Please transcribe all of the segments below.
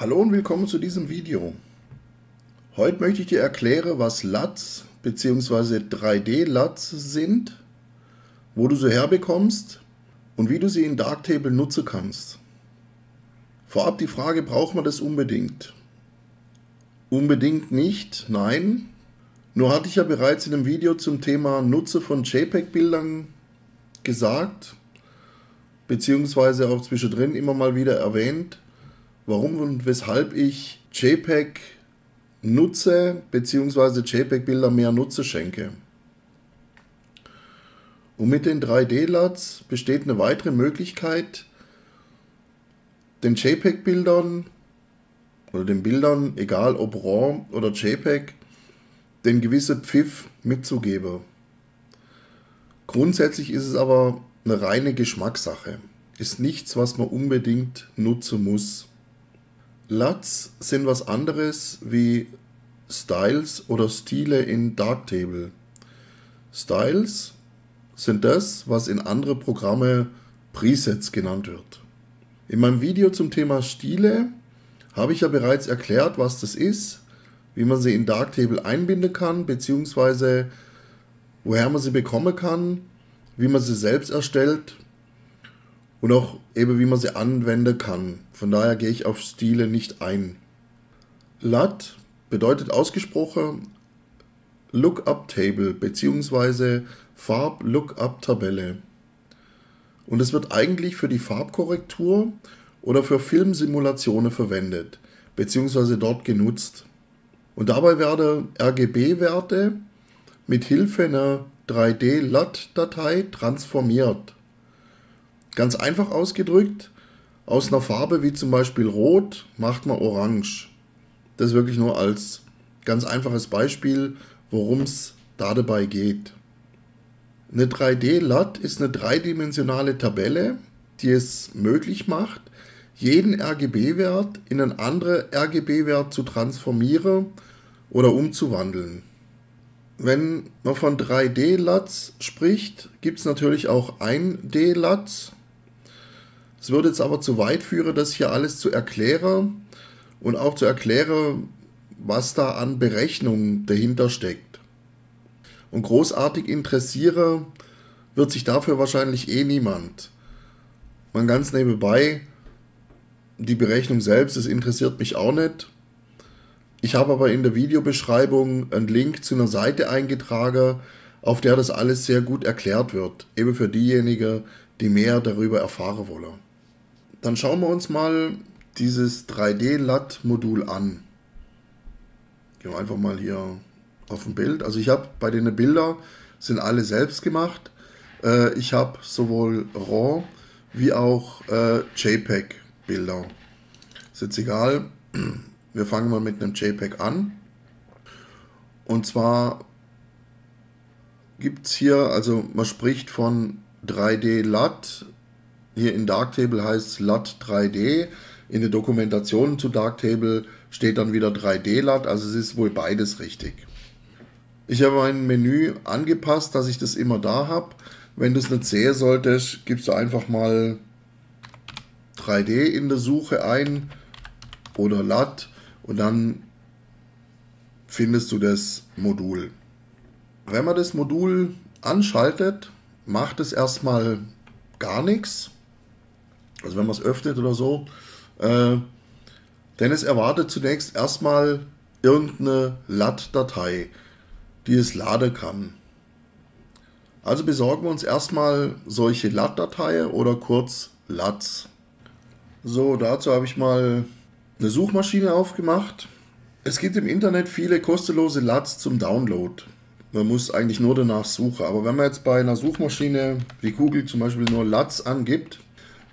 Hallo und willkommen zu diesem Video. Heute möchte ich dir erklären, was LUTs bzw. 3D-LUTs sind, wo du sie herbekommst und wie du sie in Darktable nutzen kannst. Vorab die Frage, braucht man das unbedingt? Unbedingt nicht, nein. Nur hatte ich ja bereits in einem Video zum Thema Nutze von JPEG-Bildern gesagt, beziehungsweise auch zwischendrin immer mal wieder erwähnt, warum und weshalb ich JPEG nutze, beziehungsweise JPEG-Bilder mehr Nutze schenke. Und mit den 3D-LUTs besteht eine weitere Möglichkeit, den JPEG-Bildern oder den Bildern, egal ob RAW oder JPEG, den gewissen Pfiff mitzugeben. Grundsätzlich ist es aber eine reine Geschmackssache. Ist nichts, was man unbedingt nutzen muss. LUTs sind was anderes wie Styles oder Stile in Darktable. Styles sind das, was in andere Programme Presets genannt wird. In meinem Video zum Thema Stile habe ich ja bereits erklärt, was das ist, wie man sie in Darktable einbinden kann, beziehungsweise woher man sie bekommen kann, wie man sie selbst erstellt und auch eben wie man sie anwenden kann. Von daher gehe ich auf Stile nicht ein. LUT bedeutet ausgesprochen Lookup Table bzw. Farb Lookup Tabelle. Und es wird eigentlich für die Farbkorrektur oder für Filmsimulationen verwendet bzw. dort genutzt. Und dabei werden RGB-Werte mit Hilfe einer 3D-LUT-Datei transformiert. Ganz einfach ausgedrückt, aus einer Farbe wie zum Beispiel Rot macht man Orange. Das wirklich nur als ganz einfaches Beispiel, worum es da dabei geht. Eine 3D-LUT ist eine dreidimensionale Tabelle, die es möglich macht, jeden RGB-Wert in einen anderen RGB-Wert zu transformieren oder umzuwandeln. Wenn man von 3D-LUTs spricht, gibt es natürlich auch 1D-LUTs. Es würde jetzt aber zu weit führen, das hier alles zu erklären und auch zu erklären, was da an Berechnungen dahinter steckt. Und großartig interessieren wird sich dafür wahrscheinlich eh niemand. Man ganz nebenbei, die Berechnung selbst, das interessiert mich auch nicht. Ich habe aber in der Videobeschreibung einen Link zu einer Seite eingetragen, auf der das alles sehr gut erklärt wird, eben für diejenigen, die mehr darüber erfahren wollen. Dann schauen wir uns mal dieses 3D-LUT-Modul an. Gehen wir einfach mal hier auf ein Bild. Also ich habe bei den Bilder sind alle selbst gemacht. Äh, ich habe sowohl RAW wie auch äh, JPEG-Bilder. Ist jetzt egal. Wir fangen mal mit einem JPEG an. Und zwar gibt es hier, also man spricht von 3D LUT, hier in Darktable heißt es LUT 3D. In der Dokumentation zu Darktable steht dann wieder 3D LUT, also es ist wohl beides richtig. Ich habe mein Menü angepasst, dass ich das immer da habe. Wenn du es nicht sehen solltest, gibst du einfach mal 3D in der Suche ein oder LUT und dann findest du das Modul. Wenn man das Modul anschaltet, macht es erstmal gar nichts. Also wenn man es öffnet oder so. Äh, denn es erwartet zunächst erstmal irgendeine LAT-Datei, die es laden kann. Also besorgen wir uns erstmal solche LAT-Dateien oder kurz LATs. So, dazu habe ich mal eine Suchmaschine aufgemacht. Es gibt im Internet viele kostenlose LATs zum Download. Man muss eigentlich nur danach suchen. Aber wenn man jetzt bei einer Suchmaschine wie Google zum Beispiel nur LATs angibt,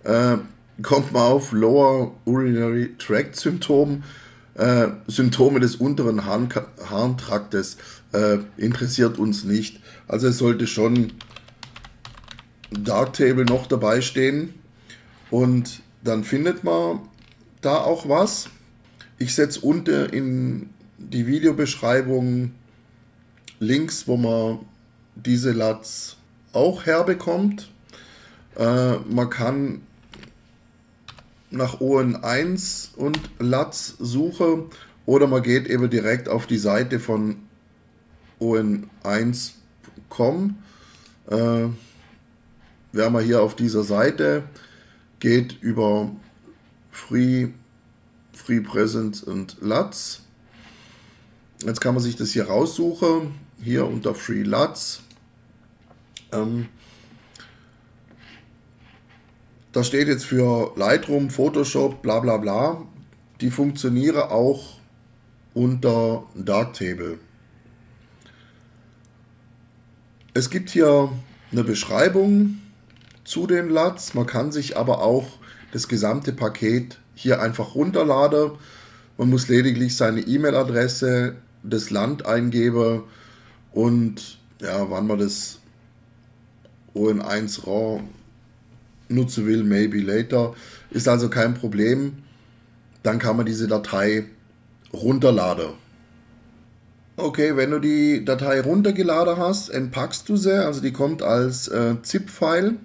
äh, kommt man auf Lower Urinary Tract Symptom. Äh, Symptome des unteren Harn Harntraktes äh, interessiert uns nicht. Also es sollte schon Darktable noch dabei stehen und dann findet man da auch was. Ich setze unten in die Videobeschreibung Links, wo man diese LUTs auch herbekommt. Äh, man kann nach ON1 und LATS suche oder man geht eben direkt auf die Seite von on1.com. Äh, wären wir hier auf dieser Seite, geht über Free, Free Presence und LATS. Jetzt kann man sich das hier raussuchen, hier unter Free LATS. Ähm, da steht jetzt für Lightroom, Photoshop, bla bla bla. Die funktionieren auch unter Darktable. Es gibt hier eine Beschreibung zu den LUTs. Man kann sich aber auch das gesamte Paket hier einfach runterladen. Man muss lediglich seine E-Mail-Adresse, das Land eingeben und ja, wann man das ON1 RAW nutzen will, maybe later, ist also kein Problem. Dann kann man diese Datei runterladen. Okay, wenn du die Datei runtergeladen hast, entpackst du sie, also die kommt als äh, ZIP-File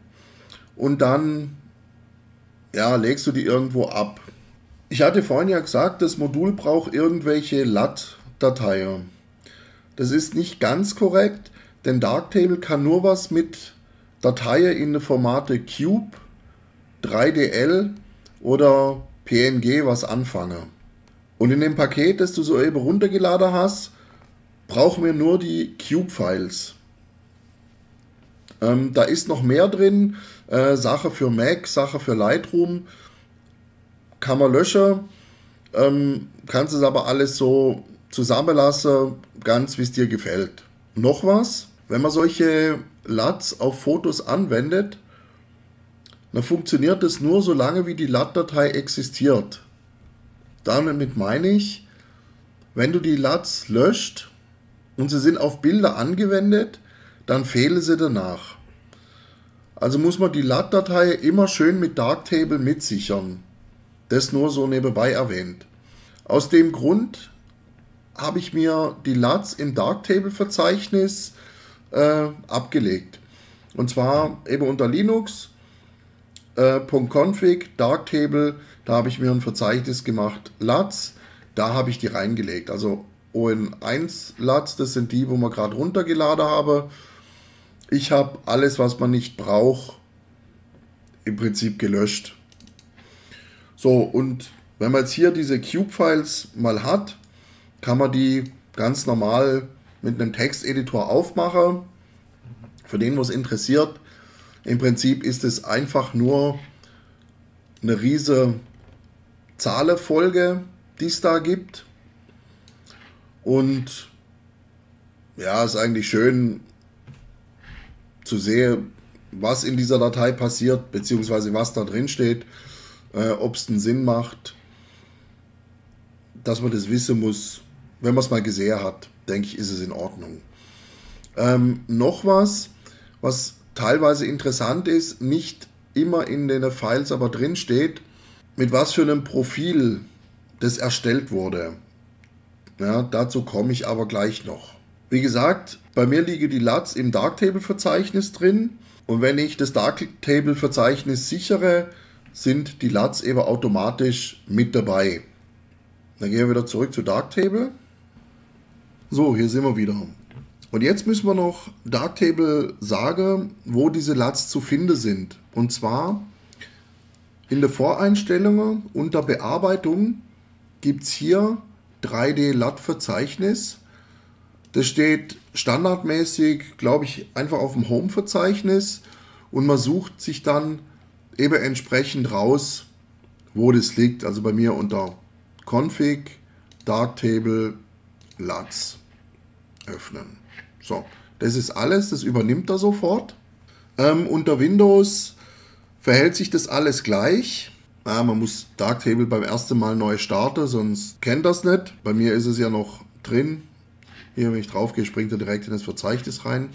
und dann ja, legst du die irgendwo ab. Ich hatte vorhin ja gesagt, das Modul braucht irgendwelche LAT-Dateien. Das ist nicht ganz korrekt, denn Darktable kann nur was mit Dateien in den Formate Cube, 3DL oder PNG was anfangen. Und in dem Paket, das du soeben runtergeladen hast, brauchen wir nur die Cube-Files. Ähm, da ist noch mehr drin. Äh, Sache für Mac, Sache für Lightroom. Kann man löschen. Ähm, kannst es aber alles so zusammenlassen, ganz wie es dir gefällt. Noch was, wenn man solche LUTs auf Fotos anwendet, dann funktioniert das nur so lange, wie die LUT-Datei existiert. Damit meine ich, wenn du die LUTs löscht, und sie sind auf Bilder angewendet, dann fehlen sie danach. Also muss man die LAT-Datei immer schön mit Darktable mitsichern. Das nur so nebenbei erwähnt. Aus dem Grund habe ich mir die LATs im Darktable-Verzeichnis äh, abgelegt. Und zwar eben unter Linux äh, Darktable, da habe ich mir ein Verzeichnis gemacht, LATs, da habe ich die reingelegt. Also ON1 LUTs, das sind die, wo man gerade runtergeladen habe. Ich habe alles, was man nicht braucht, im Prinzip gelöscht. So, und wenn man jetzt hier diese Cube-Files mal hat, kann man die ganz normal mit einem Texteditor aufmachen. Für den, was interessiert, im Prinzip ist es einfach nur eine riesige Zahlenfolge, die es da gibt. Und ja, ist eigentlich schön zu sehen, was in dieser Datei passiert, beziehungsweise was da drin steht, äh, ob es einen Sinn macht, dass man das wissen muss. Wenn man es mal gesehen hat, denke ich, ist es in Ordnung. Ähm, noch was, was teilweise interessant ist, nicht immer in den Files aber drin steht, mit was für einem Profil das erstellt wurde. Ja, dazu komme ich aber gleich noch. Wie gesagt, bei mir liegen die LUTs im Darktable-Verzeichnis drin und wenn ich das Darktable-Verzeichnis sichere, sind die LUTs eben automatisch mit dabei. Dann gehen wir wieder zurück zu Darktable. So, hier sind wir wieder. Und jetzt müssen wir noch Darktable sagen, wo diese LUTs zu finden sind. Und zwar in der Voreinstellungen unter Bearbeitung gibt es hier 3D-LUT-Verzeichnis. Das steht standardmäßig, glaube ich, einfach auf dem Home-Verzeichnis und man sucht sich dann eben entsprechend raus, wo das liegt. Also bei mir unter Config, Darktable, LUTs öffnen. So, das ist alles, das übernimmt er sofort. Ähm, unter Windows verhält sich das alles gleich. Ah, man muss Darktable beim ersten Mal neu starten, sonst kennt das nicht. Bei mir ist es ja noch drin. Hier, wenn ich drauf gehe, springt er direkt in das Verzeichnis rein.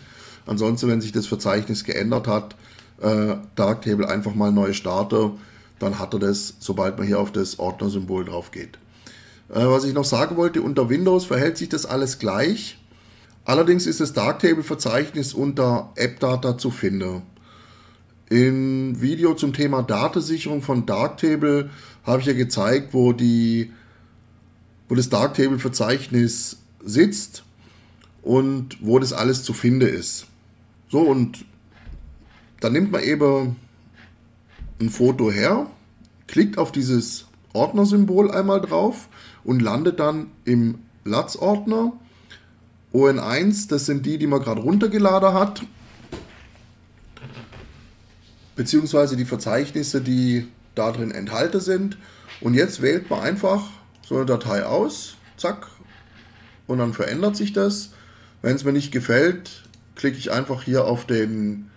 Ansonsten, wenn sich das Verzeichnis geändert hat, äh, Darktable einfach mal neu starten, dann hat er das, sobald man hier auf das Ordnersymbol drauf geht. Äh, was ich noch sagen wollte, unter Windows verhält sich das alles gleich. Allerdings ist das Darktable-Verzeichnis unter AppData zu finden. Im Video zum Thema Datensicherung von Darktable habe ich ja gezeigt, wo, die, wo das Darktable-Verzeichnis sitzt und wo das alles zu finden ist. So, und dann nimmt man eben ein Foto her, klickt auf dieses Ordnersymbol einmal drauf und landet dann im Latz-Ordner. ON1, das sind die, die man gerade runtergeladen hat, beziehungsweise die Verzeichnisse, die da drin enthalten sind. Und jetzt wählt man einfach so eine Datei aus, zack, und dann verändert sich das. Wenn es mir nicht gefällt, klicke ich einfach hier auf den,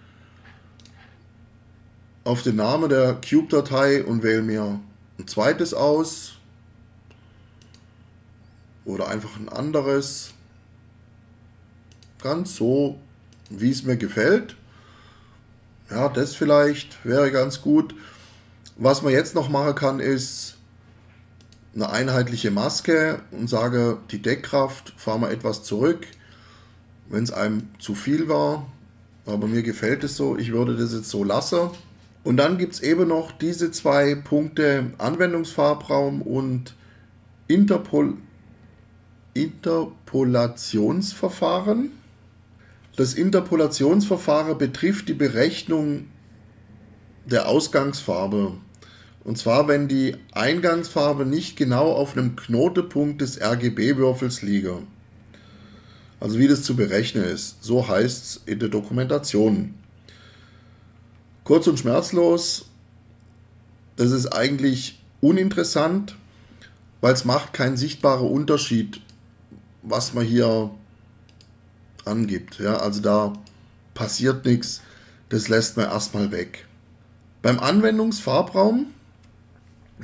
auf den Namen der Cube-Datei und wähle mir ein zweites aus oder einfach ein anderes. Ganz so, wie es mir gefällt. Ja, das vielleicht wäre ganz gut. Was man jetzt noch machen kann, ist eine einheitliche Maske und sage, die Deckkraft fahren wir etwas zurück, wenn es einem zu viel war. Aber mir gefällt es so, ich würde das jetzt so lassen. Und dann gibt es eben noch diese zwei Punkte Anwendungsfarbraum und Interpol Interpolationsverfahren. Das Interpolationsverfahren betrifft die Berechnung der Ausgangsfarbe. Und zwar, wenn die Eingangsfarbe nicht genau auf einem Knotepunkt des RGB-Würfels liege. Also wie das zu berechnen ist. So heißt es in der Dokumentation. Kurz und schmerzlos, das ist eigentlich uninteressant, weil es macht keinen sichtbaren Unterschied, was man hier angibt. Ja, also da passiert nichts, das lässt man erstmal weg. Beim Anwendungsfarbraum,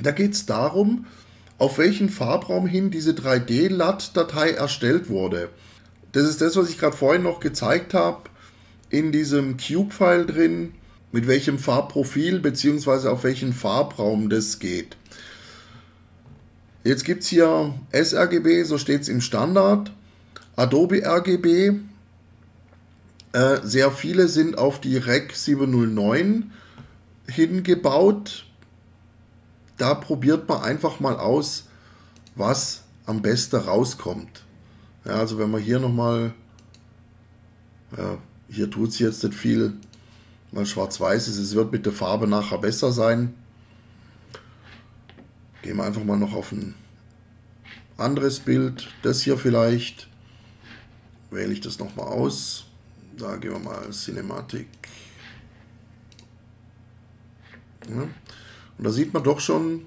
da geht es darum, auf welchen Farbraum hin diese 3D-LAT-Datei erstellt wurde. Das ist das, was ich gerade vorhin noch gezeigt habe, in diesem Cube-File drin, mit welchem Farbprofil bzw. auf welchen Farbraum das geht. Jetzt gibt es hier sRGB, so steht es im Standard. Adobe RGB. Äh, sehr viele sind auf die Rec 709 hingebaut. Da probiert man einfach mal aus, was am besten rauskommt. Ja, also wenn man hier nochmal, ja, hier tut es jetzt nicht viel, weil schwarz-weiß ist, es wird mit der Farbe nachher besser sein. Gehen wir einfach mal noch auf ein anderes Bild, das hier vielleicht wähle ich das nochmal aus. Da gehen wir mal Cinematic. Ja. Und da sieht man doch schon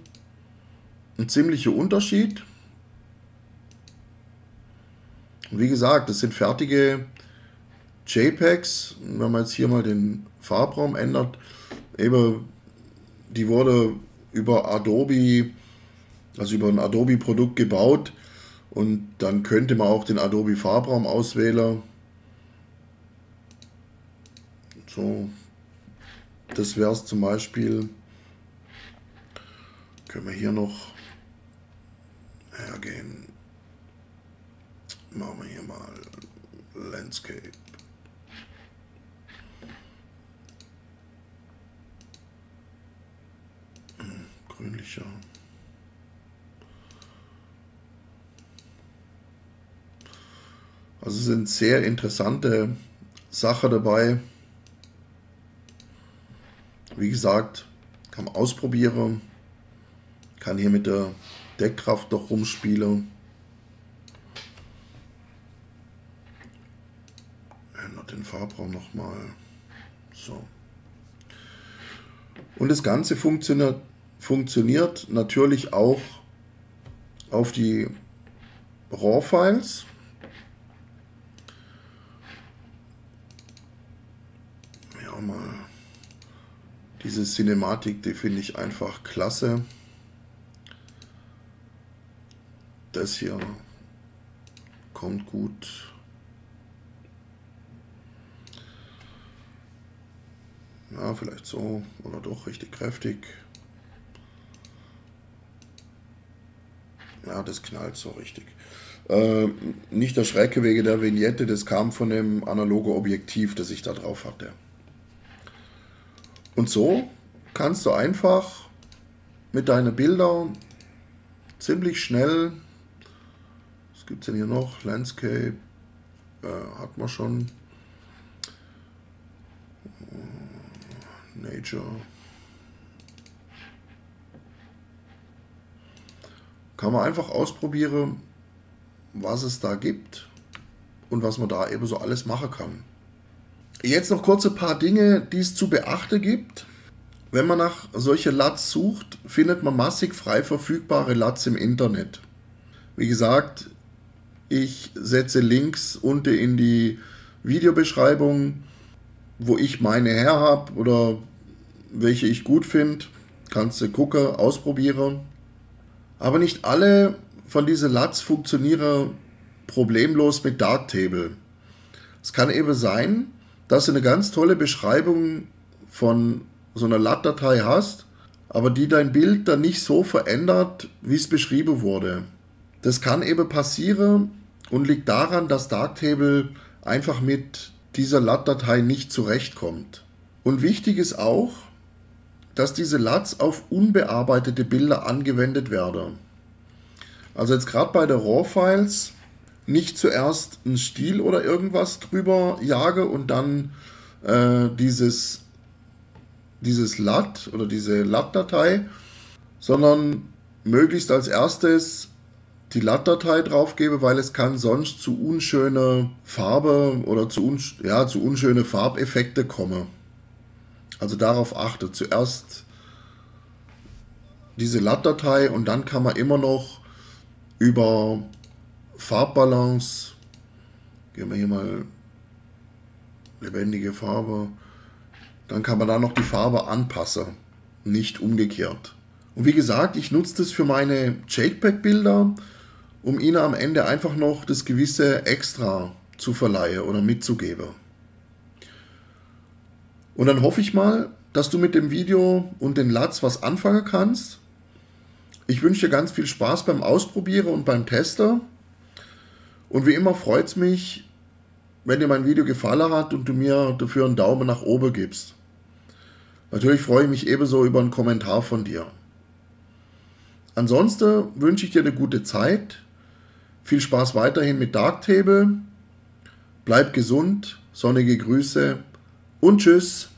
einen ziemlichen Unterschied. Und wie gesagt, das sind fertige JPEGs. Wenn man jetzt hier mal den Farbraum ändert, eben, die wurde über Adobe, also über ein Adobe-Produkt gebaut. Und dann könnte man auch den Adobe Farbraum auswählen. So, das wäre es zum Beispiel. Können wir hier noch hergehen. Machen wir hier mal Landscape. Hm, grünlicher. Also sind sehr interessante Sachen dabei. Wie gesagt, kann man ausprobieren, kann hier mit der Deckkraft doch rumspielen. Ändert den Farbraum nochmal. So. Und das Ganze funktioniert, funktioniert natürlich auch auf die RAW-Files. Diese Cinematik, die finde ich einfach klasse. Das hier kommt gut. Ja, vielleicht so oder doch richtig kräftig. Ja, das knallt so richtig. Äh, nicht erschrecke wegen der Vignette, das kam von dem analogen Objektiv, das ich da drauf hatte. Und so kannst du einfach mit deinen Bildern ziemlich schnell, was gibt es denn hier noch? Landscape, äh, hat man schon. Nature. Kann man einfach ausprobieren, was es da gibt und was man da eben so alles machen kann. Jetzt noch kurz ein paar Dinge, die es zu beachten gibt. Wenn man nach solchen LUTs sucht, findet man massig frei verfügbare LUTs im Internet. Wie gesagt, ich setze Links unten in die Videobeschreibung, wo ich meine her habe oder welche ich gut finde. Kannst du gucken, ausprobieren. Aber nicht alle von diesen LUTs funktionieren problemlos mit Darktable. Es kann eben sein, dass du eine ganz tolle Beschreibung von so einer LAT-Datei hast, aber die dein Bild dann nicht so verändert, wie es beschrieben wurde. Das kann eben passieren und liegt daran, dass Darktable einfach mit dieser LAT-Datei nicht zurechtkommt. Und wichtig ist auch, dass diese LATs auf unbearbeitete Bilder angewendet werden. Also jetzt gerade bei der RAW-Files nicht zuerst einen Stil oder irgendwas drüber jage und dann äh, dieses, dieses LAT oder diese LAT-Datei, sondern möglichst als erstes die LAT-Datei draufgebe, weil es kann sonst zu unschöne Farbe oder zu, un, ja, zu unschöne Farbeffekte kommen. Also darauf achte. Zuerst diese LAT-Datei und dann kann man immer noch über Farbbalance. Gehen wir hier mal lebendige Farbe. Dann kann man da noch die Farbe anpassen, nicht umgekehrt. Und wie gesagt, ich nutze das für meine JPEG-Bilder, um ihnen am Ende einfach noch das gewisse Extra zu verleihen oder mitzugeben. Und dann hoffe ich mal, dass du mit dem Video und den LUTs was anfangen kannst. Ich wünsche dir ganz viel Spaß beim Ausprobieren und beim Testen. Und wie immer freut es mich, wenn dir mein Video gefallen hat und du mir dafür einen Daumen nach oben gibst. Natürlich freue ich mich ebenso über einen Kommentar von dir. Ansonsten wünsche ich dir eine gute Zeit. Viel Spaß weiterhin mit Darktable. Bleib gesund, sonnige Grüße und tschüss.